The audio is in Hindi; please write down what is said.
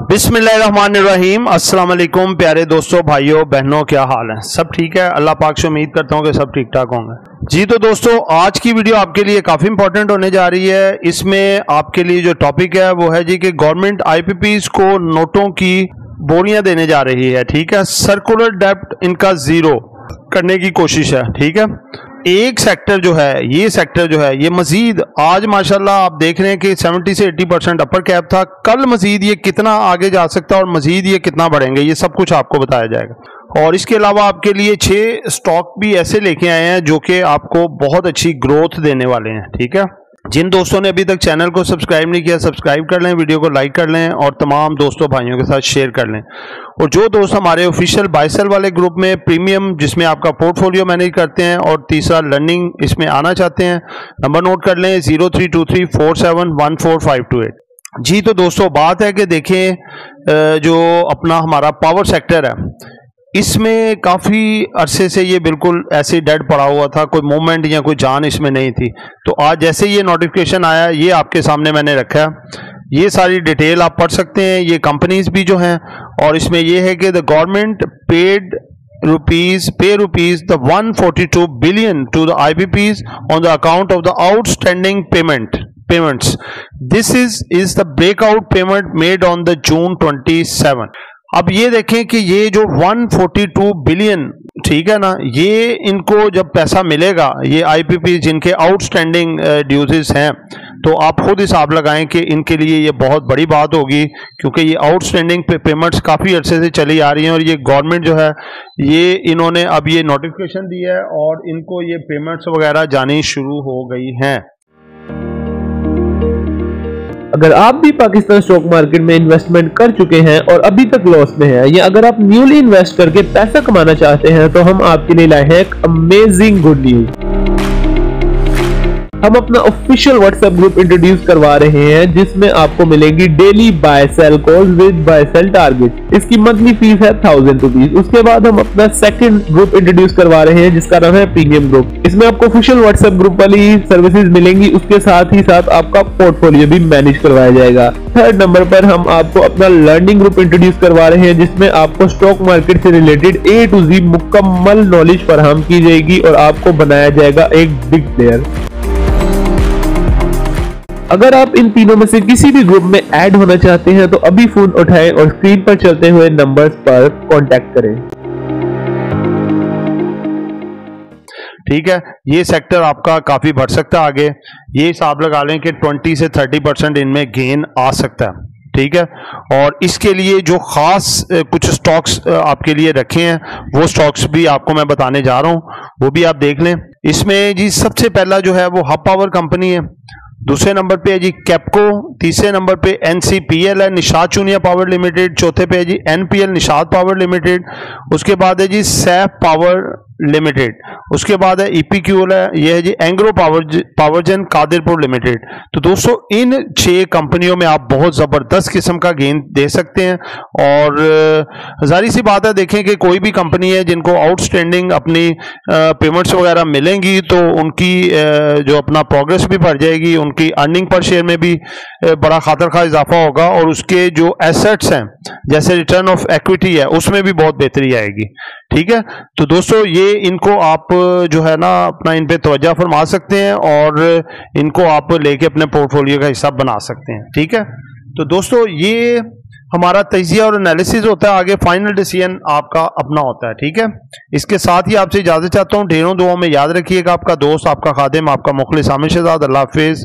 अस्सलाम वालेकुम प्यारे दोस्तों, भाइयों, बहनों, क्या हाल है? सब ठीक है? अल्लाह पाक से उम्मीद करता हूँ कि सब ठीक ठाक होंगे। जी तो दोस्तों, आज की वीडियो आपके लिए काफ़ी इंपॉर्टेंट होने जा रही है। इसमें आपके लिए जो टॉपिक है, वो है जी कि गवर्नमेंट आईपीपीज को नोटों की बोरियाँ देने जा रही है, ठीक है? सर्कुलर डेप्ट इनका ज़ीरो करने की कोशिश है, ठीक है? एक सेक्टर जो है, ये सेक्टर जो है, ये मजीद आज माशाल्लाह आप देख रहे हैं कि 70 से 80 परसेंट अपर कैप था। कल मजीद ये कितना आगे जा सकता है और मजीद ये कितना बढ़ेंगे, ये सब कुछ आपको बताया जाएगा। और इसके अलावा आपके लिए छह स्टॉक भी ऐसे लेके आए हैं जो कि आपको बहुत अच्छी ग्रोथ देने वाले हैं, ठीक है? जिन दोस्तों ने अभी तक चैनल को सब्सक्राइब नहीं किया, सब्सक्राइब कर लें, वीडियो को लाइक कर लें और तमाम दोस्तों भाइयों के साथ शेयर कर लें। और जो दोस्त हमारे ऑफिशियल बाइसल वाले ग्रुप में प्रीमियम जिसमें आपका पोर्टफोलियो मैनेज करते हैं और तीसरा लर्निंग इसमें आना चाहते हैं नंबर नोट कर लें zero three two three four seven one four five two eight जी तो दोस्तों, बात है कि देखें जो अपना हमारा पावर सेक्टर है इसमें काफ़ी अरसे से ये बिल्कुल ऐसे डेड पड़ा हुआ था, कोई मूवमेंट या कोई जान इसमें नहीं थी। तो आज जैसे ये नोटिफिकेशन आया, ये आपके सामने मैंने रखा है। ये सारी डिटेल आप पढ़ सकते हैं, ये कंपनीज़ भी जो हैं, और इसमें ये है कि the government paid rupees pay rupees the 142 billion to the IPPs on the account of the outstanding payment payments this is is the breakout payment made on the June 27 अब ये देखें कि ये जो 142 बिलियन ठीक है ना, ये इनको जब पैसा मिलेगा, ये आईपीपी जिनके आउटस्टैंडिंग ड्यूजेस हैं तो आप खुद हिसाब लगाएँ कि इनके लिए ये बहुत बड़ी बात होगी, क्योंकि ये आउटस्टैंडिंग पे पेमेंट्स काफ़ी अरसे से चली आ रही हैं और ये गवर्नमेंट जो है, ये इन्होंने अब ये नोटिफिकेशन दिया है और इनको ये पेमेंट्स वगैरह जानी शुरू हो गई हैं। अगर आप भी पाकिस्तान स्टॉक मार्केट में इन्वेस्टमेंट कर चुके हैं और अभी तक लॉस में हैं, या अगर आप न्यूली इन्वेस्ट करके पैसा कमाना चाहते हैं तो हम आपके लिए लाए हैं एक अमेजिंग गुड न्यूज़ हम अपना ऑफिशियल व्हाट्सएप ग्रुप इंट्रोड्यूस करवा रहे हैं, जिसमें आपको मिलेगी daily buy sell call with buy sell target इसकी मंथली फ़ीस है थाउज़ेंड रुपीज़ उसके बाद हम अपना सेकंड ग्रुप इंट्रोड्यूस करवा रहे हैं, जिसका नाम है प्रीमियम ग्रुप इसमें आपको ऑफिशियल व्हाट्सएप ग्रुप वाली सर्विसेज़ मिलेंगी, उसके साथ ही साथ आपका पोर्टफोलियो भी मैनेज करवाया जाएगा. थर्ड नंबर पर हम आपको अपना लर्निंग ग्रुप इंट्रोड्यूस करवा रहे हैं, जिसमें आपको स्टॉक मार्केट से रिलेटेड ए टू जी मुकम्मल नॉलेज फराहम की जाएगी और आपको बनाया जाएगा एक बिग प्लेयर अगर आप इन तीनों में से किसी भी ग्रुप में ऐड होना चाहते हैं तो अभी फ़ोन उठाएँ और स्क्रीन पर चलते हुए नंबर्स पर कांटेक्ट करें। ठीक है, ये सेक्टर आपका काफ़ी बढ़ सकता है आगे। ये हिसाब लगा लें कि 20 से 30 परसेंट इनमें गेन आ सकता है। ठीक है? और इसके लिए जो खास कुछ स्टॉक्स आपके लिए रखे हैं, वो स्टॉक्स भी आपको मैं बताने जा रहा हूँ, वो भी आप देख लें। इसमें जी सबसे पहला जो है, वो हब पावर कंपनी है। दूसरे नंबर पे है जी कैपको, तीसरे नंबर पे एनसीपीएल है, निषाद चूनिया पावर लिमिटेड, चौथे पे है जी एनपीएल, निषाद पावर लिमिटेड, उसके बाद है जी सैफ पावर लिमिटेड उसके बाद है ईपीक्यूएल है यह है जी एंग्रो पावर पावरजन कादिरपुर लिमिटेड तो दोस्तों, इन छह कंपनियों में आप बहुत ज़बरदस्त किस्म का गेन दे सकते हैं। और जारी सी बात है, देखें कि कोई भी कंपनी है जिनको आउटस्टैंडिंग अपनी पेमेंट्स वगैरह मिलेंगी तो उनकी जो अपना प्रोग्रेस भी बढ़ जाएगी, उनकी अर्निंग पर शेयर में भी बड़ा खातर खा इजाफा होगा। और उसके जो एसेट्स हैं, जैसे रिटर्न ऑफ़ इक्विटी है, उसमें भी बहुत बेहतरी आएगी। ठीक है? तो दोस्तों, ये इनको आप जो है ना, अपना इन पे तोज्जा फरमा सकते हैं और इनको आप लेके अपने पोर्टफोलियो का हिस्सा बना सकते हैं। ठीक है? तो दोस्तों, ये हमारा तजिया और एनालिसिस होता है, आगे फाइनल डिसीज़न आपका अपना होता है। ठीक है? इसके साथ ही आपसे इजाज़त चाहता हूँ, ढेरों दुआओं में याद रखिएगा आपका दोस्त, आपका खादिम, आपका मुखलिस शहजाद, अल्लाह हाफिज़।